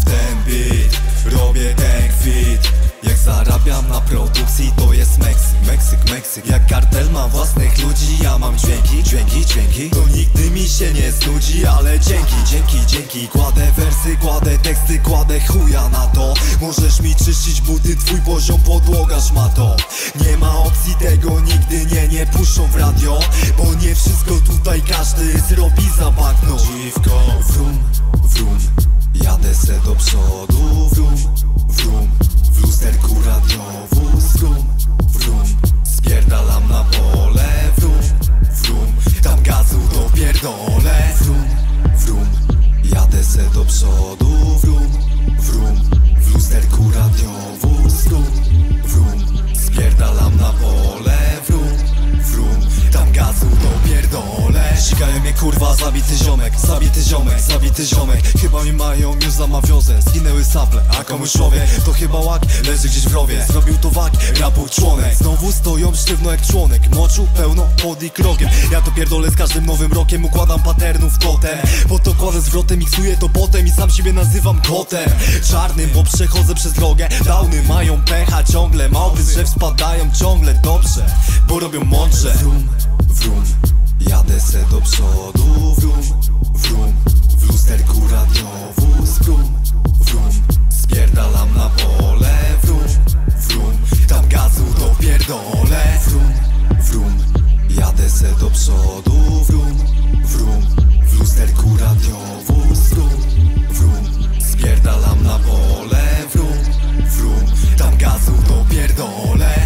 w ten beat. Robię gang fit Jak zarabiam na produkcji to jest Meksyk Meksyk, Meksyk Jak kartel ma własnych ludzi Ja mam dźwięki, dźwięki, dźwięki. To nigdy mi się nie znudzi Ale dzięki, dzięki, dzięki. Kładę wersy, kładę teksty, kładę chuja na to. Możesz mi czyścić buty Twój poziom podłoga ma to. Nie ma opcji tego nigdy nie Nie puszczą w radio Bo nie wszystko tutaj każdy zrobi za banknot. Wrum, wrum W lusterku radiowóz, wrum, wrum Spierdalam na pole, wrum, wrum Tam gazu dopierdolę, wrum, wrum Jadę se do przodu, wrum, wrum W lusterku radiowóz, kurwa zabity ziomek, zabity ziomek, zabity ziomek. Chyba mi mają już zamawiozę, zginęły saple A komuś człowiek, to chyba łak, leży gdzieś w rowie. Zrobił to wak, rapu członek. Znowu stoją sztywno jak członek. Moczu pełno pod ich rogiem. Ja to pierdolę z każdym nowym rokiem. Układam paternów totem Po to kładę zwrotem, miksuję to potem I sam siebie nazywam kotem. Czarnym, bo przechodzę przez drogę. Downy mają pecha ciągle. Małpy z drzew spadają ciągle. Dobrze Bo robią mądrze dopierdolę, wrum, wrum Jadę se do przodu, wrum, wrum W lusterku radiowóz, wrum, wrum Spierdalam na pole, wrum, wrum Tam gazu dopierdolę